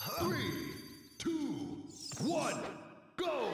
Three, two, one, go!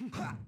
Hmm.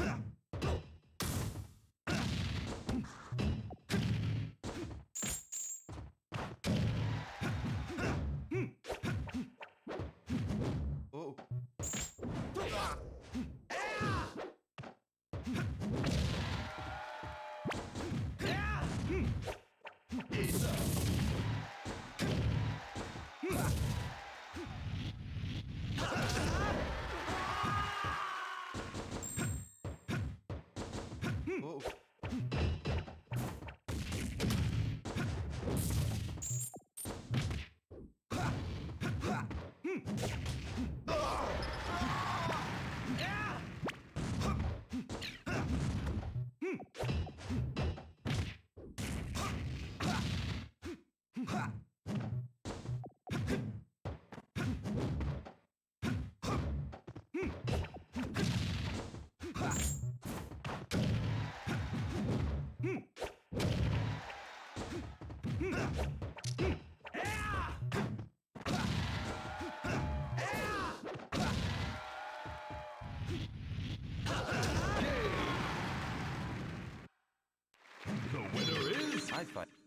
Huh! Whoa. Wi-Fi.